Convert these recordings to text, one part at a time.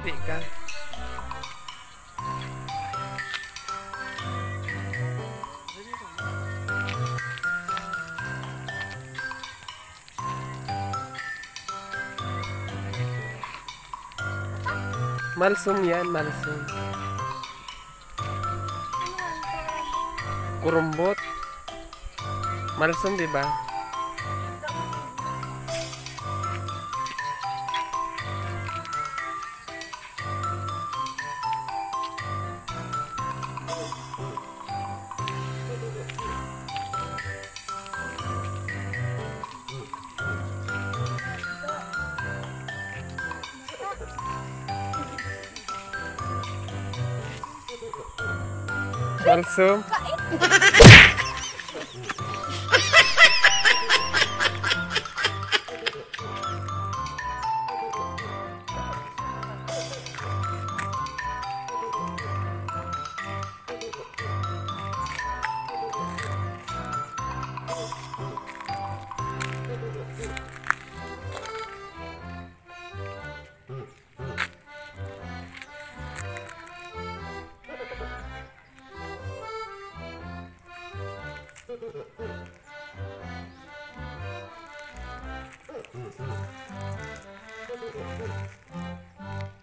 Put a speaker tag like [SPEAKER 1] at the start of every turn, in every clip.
[SPEAKER 1] cantik kan Malsum ya, malsum. kurumbut Malsum di bawah. Balsam.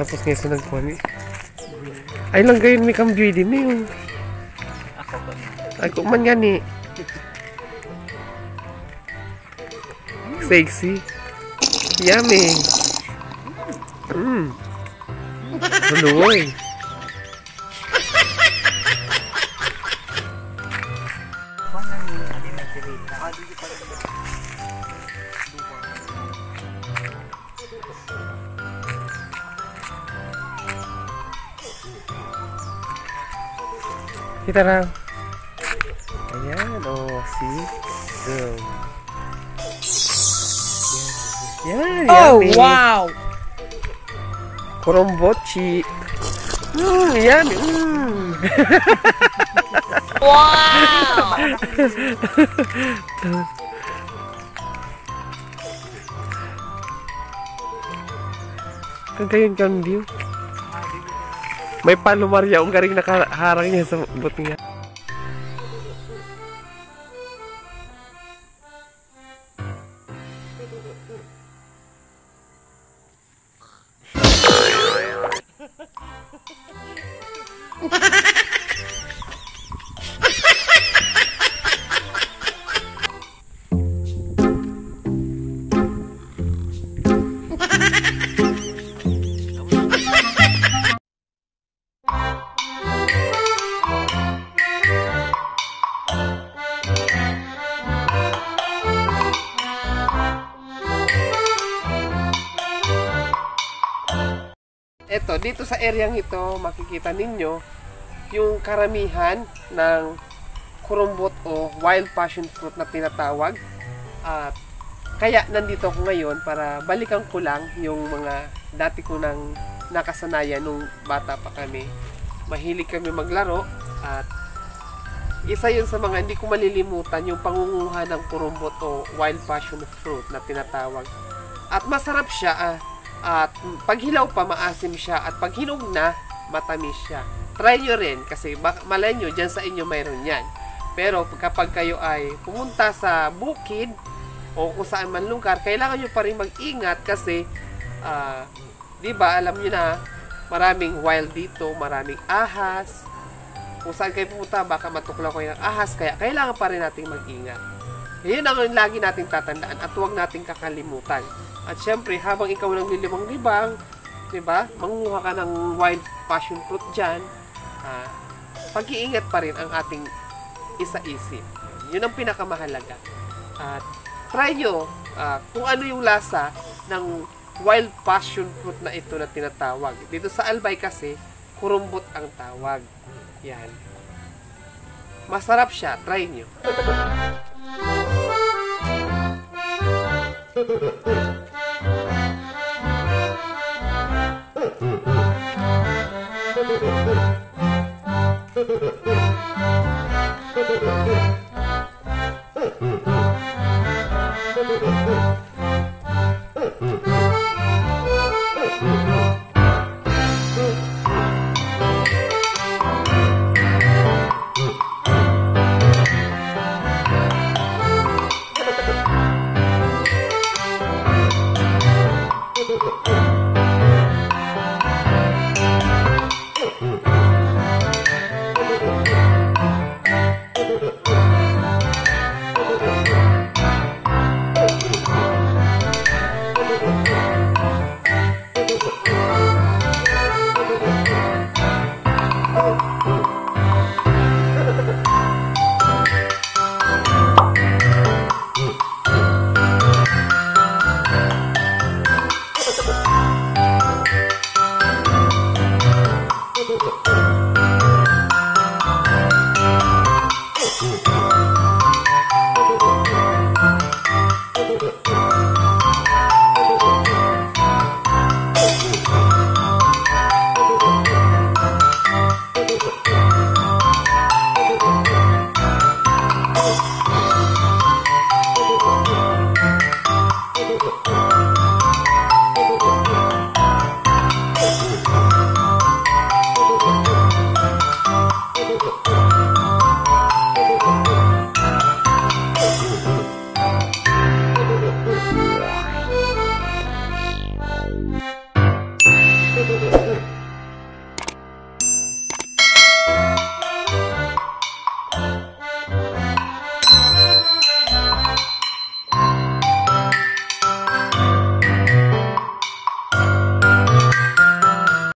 [SPEAKER 1] Tapos ngayon sunod po ni. Ay lang gayon mi kam di mi yung.
[SPEAKER 2] Ako ba?
[SPEAKER 1] Ako man nga ni. Sexy. Yummy. Mmm. Luloy.
[SPEAKER 2] Mana ni?
[SPEAKER 1] Kita lang. Ayan, oh, see? Boom. Yan,
[SPEAKER 3] Oh,
[SPEAKER 1] yummy.
[SPEAKER 3] wow!
[SPEAKER 1] Korombochi. Mmm, yummy. Mmm.
[SPEAKER 3] Wow!
[SPEAKER 1] Kagayon kang view. May palumarya ang garing nakaharang niya sa bot niya. Eto, dito sa areang ito, makikita ninyo yung karamihan ng kurumbot o wild passion fruit na tinatawag. At kaya nandito ako ngayon para balikan ko lang yung mga dati ko nang nakasanayan nung bata pa kami. Mahilig kami maglaro at isa yun sa mga hindi ko malilimutan yung pangunguha ng kurumbot o wild passion fruit na tinatawag. At masarap siya ah. At pag hilaw pa, maasim siya. At pag hinog na, matamis siya. Try nyo rin kasi malay nyo, dyan sa inyo mayroon yan. Pero kapag kayo ay pumunta sa bukid o kung saan man lugar, kailangan nyo pa rin mag-ingat kasi ah, di ba alam nyo na maraming wild dito, maraming ahas. Kung saan kayo pumunta, baka matuklaw kayo ng ahas. Kaya kailangan pa rin nating mag-ingat. Yun ang lagi nating tatandaan at huwag nating kakalimutan. At syempre, habang ikaw nang lilimang-libang, di ba, manguha ka ng wild passion fruit dyan, ah, pag-iingat pa rin ang ating isa-isip. Yun ang pinakamahalaga. At try nyo ah, kung ano yung lasa ng wild passion fruit na ito na tinatawag. Dito sa Albay kasi, kurumbot ang tawag. Yan. Masarap siya. Try nyo. Thank you.